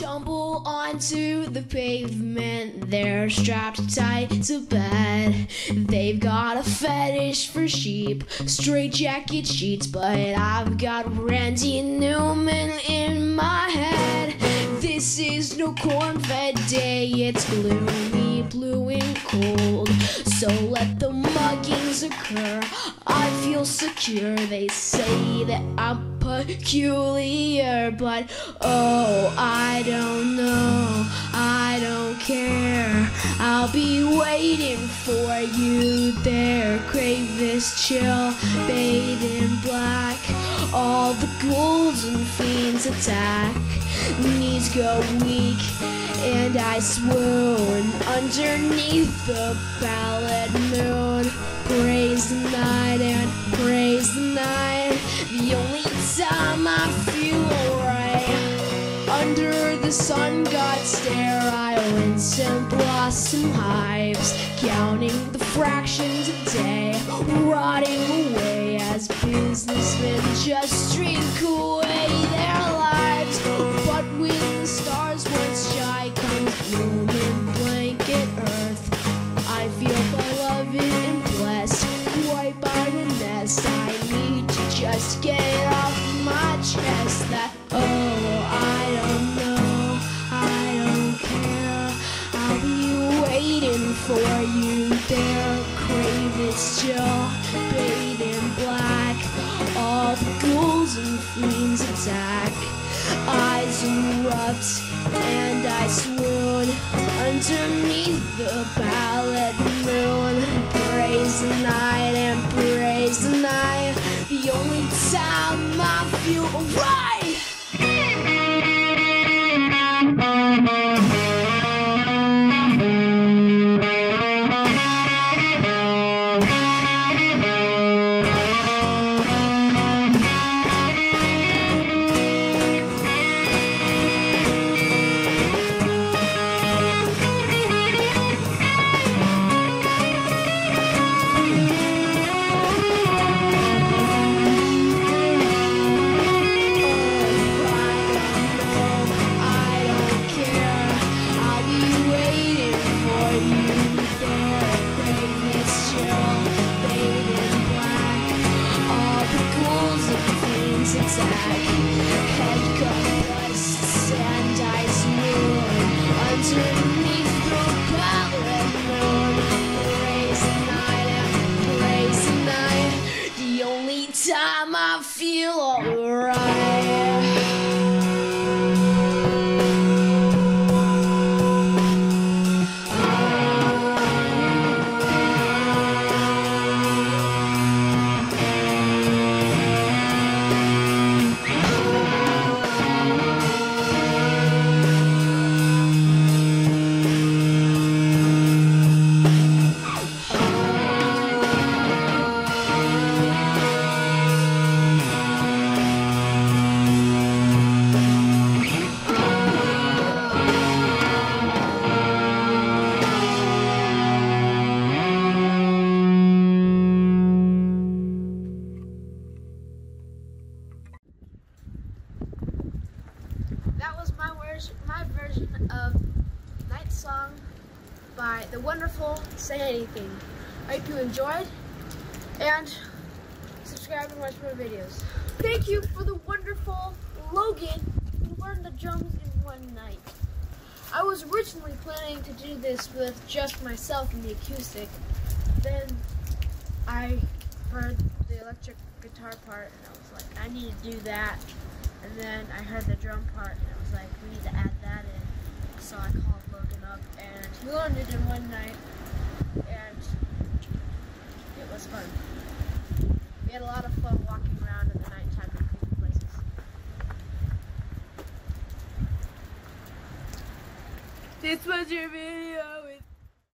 Tumble onto the pavement, they're strapped tight to bed. They've got a fetish for sheep, straight jacket sheets, but I've got Randy Newman in my head. This is no corn-fed day, it's gloomy, blue and cold. So let the muggings occur. I feel secure. They say that I'm peculiar, but oh, I don't know. I don't care. I'll be waiting for you there. Crave this chill, bathed in black. All the and fiends attack. Knees go weak and I swoon underneath the pallid moon. Praise the night and praise the night. The only time I feel alright. Under the sun, God stare, I sterile and blossom hives, counting the fractions a day, rotting just drink away their lives. But when the stars once shy comes blooming blanket earth, I feel beloved and blessed, right by the nest. I need to just get off my chest that oh I don't know, I don't care. I'll be waiting for you there. Crave this chill, bathed in black. All the ghouls and fiends attack. Eyes erupt and I swoon underneath the pallid moon. Praise the night and praise the night. The only time I feel right. I feel alright. Was my version, my version of Night Song by the wonderful Say Anything. I hope you enjoyed and subscribe and watch more videos. Thank you for the wonderful Logan who learned the drums in one night. I was originally planning to do this with just myself and the acoustic. Then I heard the electric guitar part and I was like, I need to do that. And then I heard the drum part and I was like, we need to add that in. So I called Logan up and he learned it in one night and it was fun. We had a lot of fun walking around in the nighttime in creepy places. This was your video.